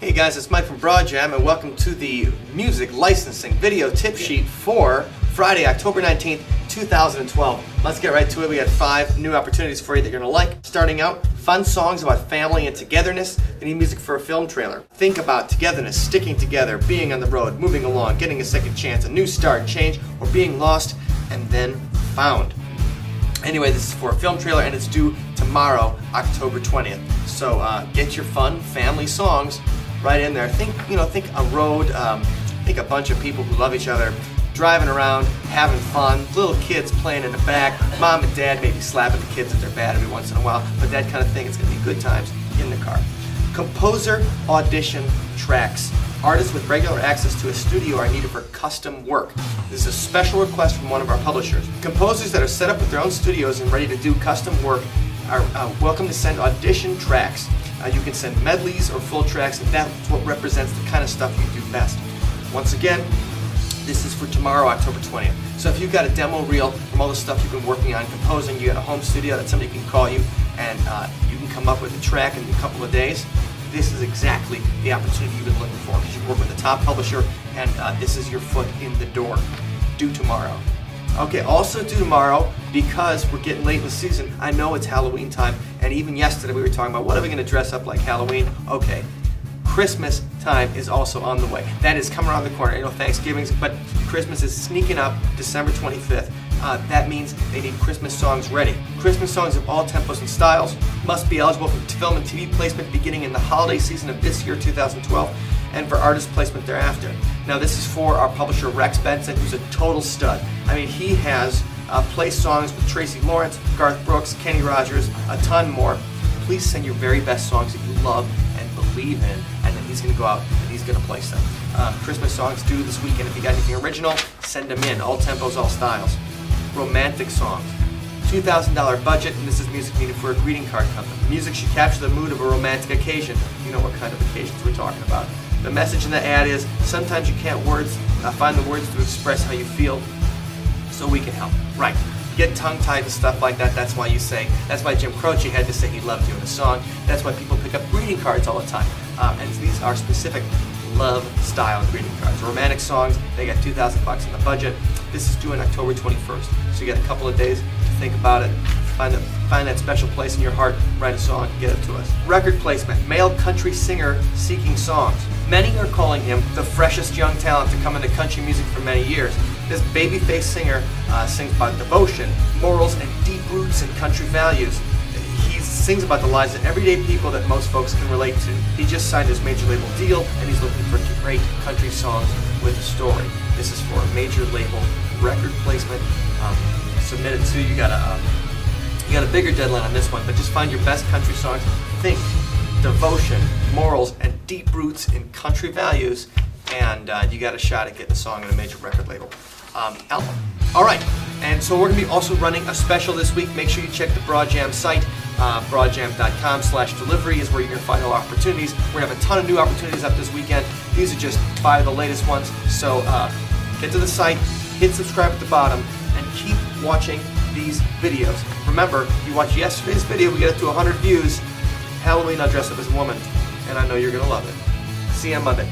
Hey guys, it's Mike from Broadjam and welcome to the music licensing video tip sheet for Friday, October 19th, 2012. Let's get right to it. We got five new opportunities for you that you're going to like. Starting out, fun songs about family and togetherness. They need music for a film trailer. Think about togetherness, sticking together, being on the road, moving along, getting a second chance, a new start, change, or being lost and then found. Anyway, this is for a film trailer and it's due tomorrow, October 20th. So uh, get your fun family songs right in there. Think, you know, think a road, um, think a bunch of people who love each other, driving around, having fun, little kids playing in the back, mom and dad maybe slapping the kids if they're bad every once in a while, but that kind of thing, it's gonna be good times in the car. Composer audition tracks. Artists with regular access to a studio are needed for custom work. This is a special request from one of our publishers. Composers that are set up with their own studios and ready to do custom work are uh, welcome to send audition tracks. Uh, you can send medleys or full tracks, and that's what represents the kind of stuff you do best. Once again, this is for tomorrow, October 20th. So if you've got a demo reel from all the stuff you've been working on composing, you got a home studio that somebody can call you and uh, you can come up with a track in a couple of days, this is exactly the opportunity you've been looking for because you work with a top publisher and uh, this is your foot in the door. Due tomorrow. Okay, also due tomorrow, because we're getting late in the season, I know it's Halloween time, and even yesterday we were talking about what are we going to dress up like Halloween? Okay, Christmas time is also on the way. That is coming around the corner. You know, Thanksgiving's, but Christmas is sneaking up December 25th. Uh, that means they need Christmas songs ready. Christmas songs of all tempos and styles must be eligible for film and TV placement beginning in the holiday season of this year, 2012, and for artist placement thereafter. Now, this is for our publisher Rex Benson, who's a total stud. I mean, he has uh, placed songs with Tracy Lawrence, Garth Brooks, Kenny Rogers, a ton more. Please send your very best songs that you love and believe in, and then he's going to go out and he's going to place them. Uh, Christmas songs due this weekend. If you got anything original, send them in. All tempos, all styles. Romantic songs. $2,000 budget, and this is music needed for a greeting card company. Music should capture the mood of a romantic occasion. You know what kind of occasions we're talking about. The message in the ad is sometimes you can't words uh, find the words to express how you feel, so we can help. Right. Get tongue-tied to stuff like that. That's why you say. That's why Jim Croce had to say he loved you in a song. That's why people pick up greeting cards all the time. Um, and these are specific love style greeting cards. Romantic songs. They got 2,000 bucks in the budget. This is due on October 21st. So you got a couple of days to think about it. Find, a, find that special place in your heart, write a song, get it to us. Record placement, male country singer seeking songs. Many are calling him the freshest young talent to come into country music for many years. This babyface singer uh, sings about devotion, morals, and deep roots and country values. He sings about the lives of everyday people that most folks can relate to. He just signed his major label deal, and he's looking for great country songs with a story. This is for a major label record placement. Um, submit it to you got a um, you got a bigger deadline on this one, but just find your best country songs. Think devotion, morals, and deep roots in country values, and uh, you got a shot at getting a song on a major record label um, album. All right, and so we're going to be also running a special this week. Make sure you check the Broadjam site. Uh, broadjam.com slash delivery is where going to find all opportunities. We're going to have a ton of new opportunities up this weekend. These are just five of the latest ones. So uh, get to the site, hit subscribe at the bottom, and keep watching these videos. Remember, if you watch yesterday's video, we get it to 100 views. Halloween, I'll dress up as a woman, and I know you're going to love it. See you on Monday.